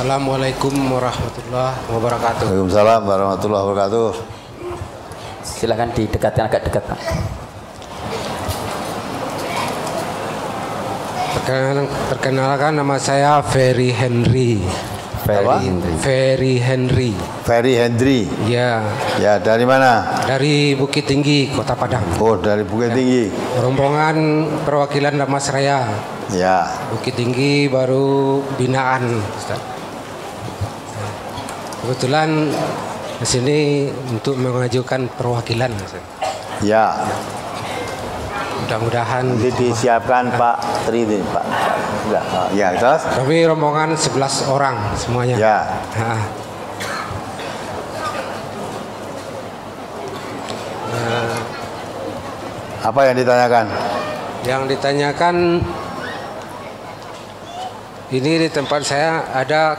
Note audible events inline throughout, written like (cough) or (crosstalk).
Assalamualaikum warahmatullahi wabarakatuh. Waalaikumsalam warahmatullahi wabarakatuh. Silakan didekatkan agak dekat Pak. Perkenalkan, perkenalkan nama saya Ferry Henry. Ferry Apa? Hendri. Ferry Henry. Ferry Hendri. Ya, Ya, dari mana? dari Bukit Tinggi, Kota Padang. Oh, dari Bukit Tinggi. Rombongan perwakilan Damas Raya. Ya. Bukit Tinggi baru binaan, Ustaz. Kebetulan di sini untuk mengajukan perwakilan. Ya. Mudah-mudahan disiapkan Pak Tri ini, Pak. Ya, ya terus? kami rombongan 11 orang semuanya. Ya. Ha. Apa yang ditanyakan? Yang ditanyakan ini di tempat saya ada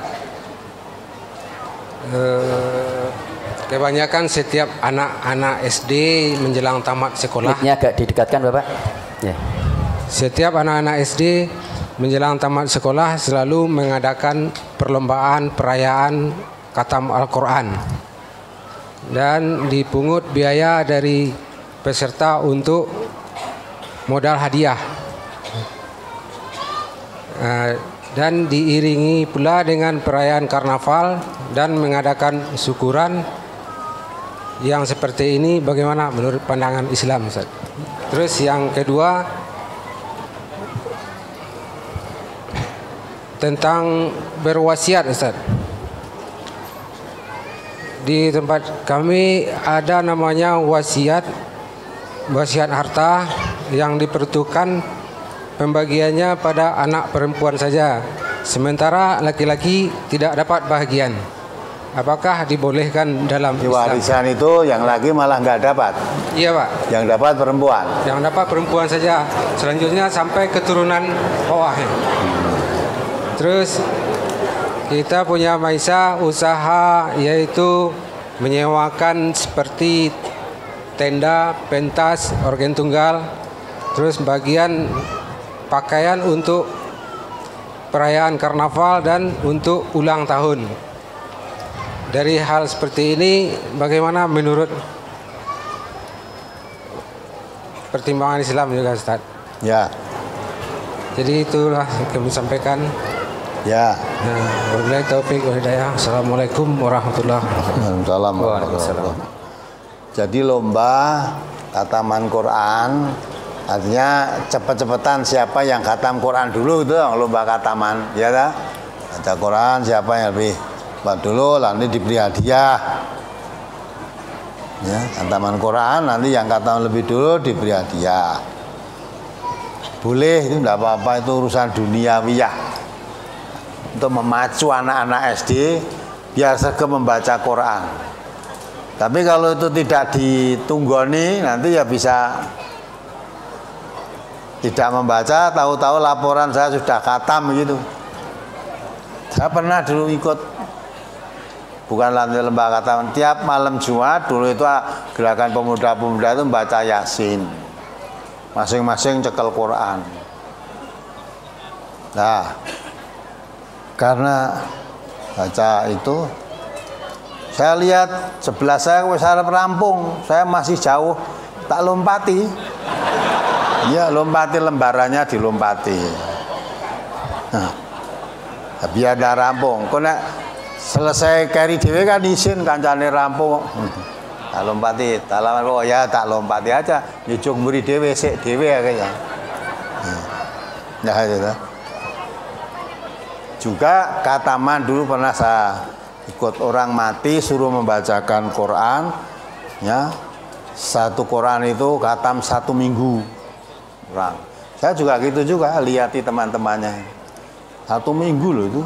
eh, kebanyakan setiap anak-anak SD menjelang tamat sekolah. Mic-nya agak didekatkan Bapak. Ya. Setiap anak-anak SD menjelang tamat sekolah selalu mengadakan perlombaan perayaan katam Al-Quran dan dipungut biaya dari peserta untuk modal hadiah Eh, dan diiringi pula dengan perayaan karnaval dan mengadakan syukuran yang seperti ini bagaimana menurut pandangan Islam Ustaz? Terus yang kedua tentang berwasiat Ustaz. Di tempat kami ada namanya wasiat wasiat harta yang diperuntukkan pembagiannya pada anak perempuan saja. Sementara laki-laki tidak dapat bahagian. Apakah dibolehkan dalam Di Islam? warisan itu yang lagi malah nggak dapat. Iya, Pak. Yang dapat perempuan. Yang dapat perempuan saja. Selanjutnya sampai keturunan bawah. Terus kita punya Maisa usaha yaitu menyewakan seperti tenda, pentas, organ tunggal, terus bagian pakaian untuk perayaan karnaval dan untuk ulang tahun. Dari hal seperti ini bagaimana menurut pertimbangan Islam juga Ustaz? Ya. Jadi itulah yang kami sampaikan. Ya. Nah, wabillahi taufik wa hidayah. Assalamualaikum warahmatullahi wabarakatuh. Jadi lomba kataman Quran artinya cepet-cepetan siapa yang khatam Quran dulu itu lomba kataman ya tak? Baca Quran siapa yang lebih cepat dulu nanti diberi hadiah ya kataman Quran nanti yang khatam lebih dulu diberi hadiah boleh itu tidak apa-apa itu urusan duniawiyah untuk memacu anak-anak SD biar sergap membaca Quran. Tapi kalau itu tidak ditunggoni nanti ya bisa tidak membaca, tahu-tahu laporan saya sudah katam gitu. Saya pernah dulu ikut bukan lantai lembaga katam, tiap malam Jumat dulu itu ah, gerakan pemuda-pemuda itu membaca Yasin. Masing-masing cekel Quran. Nah, karena baca itu saya lihat sebelah saya arep rampung saya masih jauh tak lompati iya lompati lembarannya dilompati. Nah biar dah rampung. Kok nek selesai carry dhewe kan izin kancane rampung. Tak lompati tak lama oh ya tak lompati aja. Nyucuk mburi dhewe sik dhewe ya kayaknya nah itu juga kataman dulu pernah saya ikut orang mati suruh membacakan Quran ya. Satu Quran itu katam satu minggu orang. Saya juga gitu juga lihati teman-temannya. Satu minggu loh itu.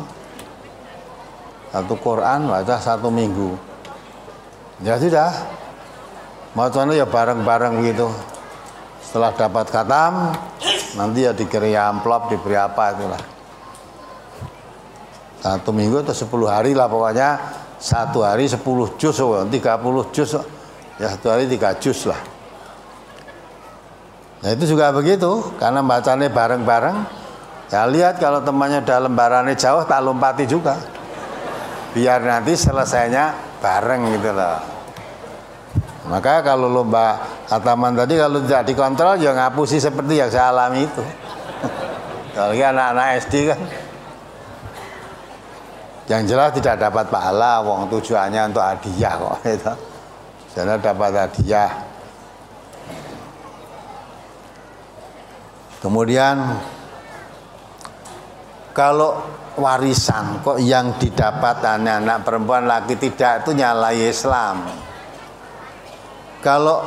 Satu Quran baca satu minggu. Ya sudah. Bacanya ya bareng-bareng gitu. Setelah dapat katam nanti ya dikiri amplop diberi apa itulah. Satu minggu atau sepuluh hari lah pokoknya. Satu hari sepuluh oh, tiga puluh oh. ya satu hari tiga juz lah nah itu juga begitu. Karena bacanya bareng-bareng ya lihat kalau temannya udah lembarannya jauh tak lompati juga. Biar nanti selesainya bareng gitu loh. Maka kalau lomba ataman tadi kalau tidak dikontrol ya ngapusi seperti yang saya alami itu. (laughs) Kalau anak-anak SD kan. Yang jelas tidak dapat pahala wong tujuannya untuk hadiah kok (laughs) itu sana dapat hadiah kemudian kalau warisan kok yang didapat anak-anak perempuan laki tidak itu nyalai Islam. Kalau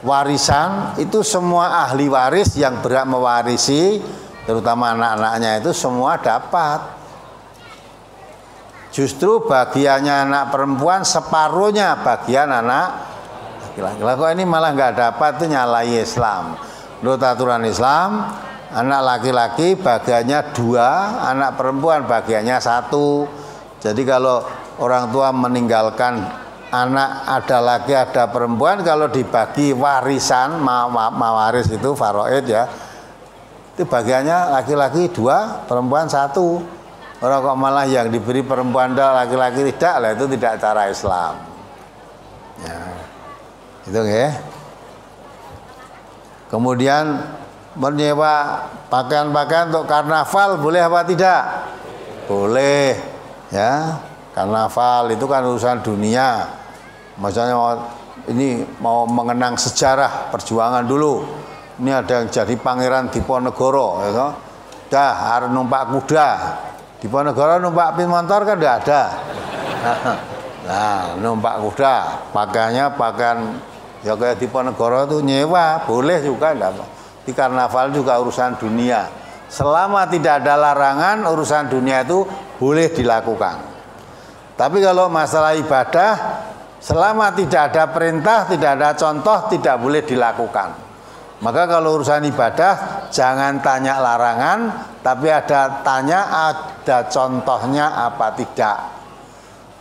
warisan itu semua ahli waris yang berhak mewarisi terutama anak-anaknya itu semua dapat. Justru bagiannya anak perempuan separuhnya bagian anak laki-laki. Kok ini malah nggak dapat itu nyalai Islam menurut aturan Islam anak laki-laki bagiannya dua anak perempuan bagiannya satu. Jadi kalau orang tua meninggalkan anak ada laki ada perempuan kalau dibagi warisan ma ma mawaris itu faroid ya itu bagiannya laki-laki dua perempuan satu. Orang kok malah yang diberi perempuan dah laki-laki tidak lah itu tidak cara Islam. Ya. Itu ya kemudian menyewa pakaian-pakaian untuk karnaval boleh apa tidak? Boleh ya. Karnaval itu kan urusan dunia. Maksudnya ini mau mengenang sejarah perjuangan dulu. Ini ada yang jadi pangeran Diponegoro ya toh. Dah harus numpak kuda. Diponegoro numpak pin motor kan tidak ada. (laughs) Nah numpak kuda. Pakaiannya pakaian ya kayak Diponegoro itu nyewa boleh juga enggak di karnaval juga urusan dunia. Selama tidak ada larangan, urusan dunia itu boleh dilakukan. Tapi kalau masalah ibadah, selama tidak ada perintah, tidak ada contoh, tidak boleh dilakukan. Maka kalau urusan ibadah, jangan tanya larangan, tapi ada tanya ada contohnya apa tidak.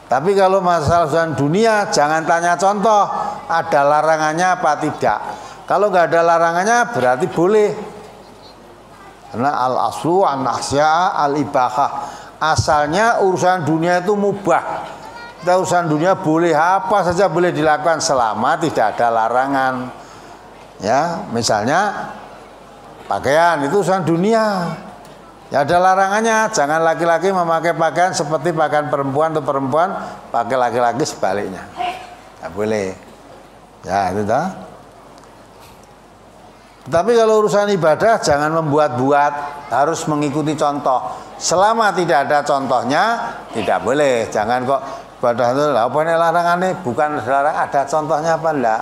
Tapi kalau masalah urusan dunia, jangan tanya contoh, ada larangannya apa tidak. Kalau nggak ada larangannya berarti boleh. Karena al aslu an al ibahah. Asalnya urusan dunia itu mubah. Kita urusan dunia boleh apa saja boleh dilakukan selama tidak ada larangan. Ya, misalnya pakaian itu urusan dunia. Ya ada larangannya, jangan laki-laki memakai pakaian seperti pakaian perempuan atau perempuan pakai laki-laki sebaliknya. Tidak boleh. Ya, itu dah. Tapi kalau urusan ibadah jangan membuat-buat, harus mengikuti contoh. Selama tidak ada contohnya, tidak boleh. Jangan kok ibadah itu apa ini larangan nih? Bukan larang, ada contohnya apa enggak?